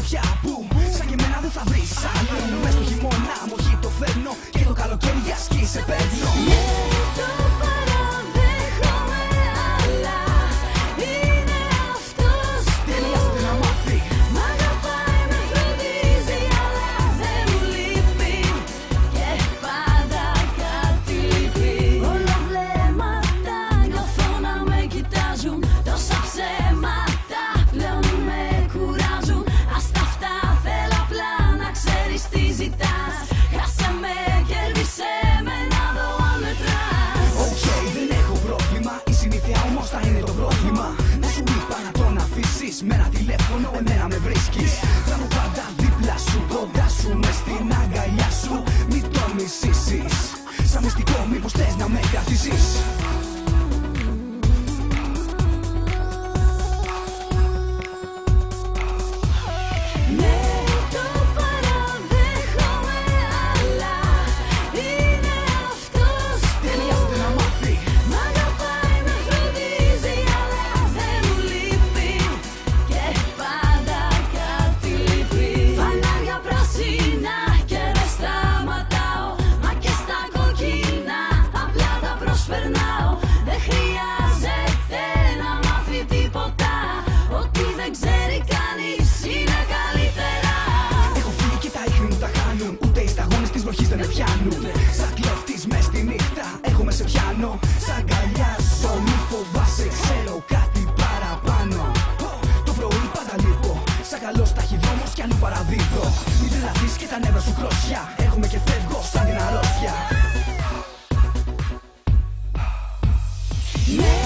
πια μου, σαν και εμένα δεν θα βρεις αλλού με ένα τηλέφωνο, εμένα με βρίσκεις. Θα μου πάντα δίπλα σου, κοντά σου, μες στην αγκαλιά σου. Μην το μισήσει. δεν με πιάνουν Σαν κλεφτή μες στη νύχτα εγώ σε πιάνω Σαν αγκαλιάζω μη φοβάσαι ξέρω κάτι παραπάνω. Το πρωί πάντα λίγο Σαν καλός ταχυδρόμος κι αλλού παραδίδω. Μην τρελαθείς και τα νεύρα σου κρόσια. Έχουμε και φεύγω σαν την αρρώστια. Ναι.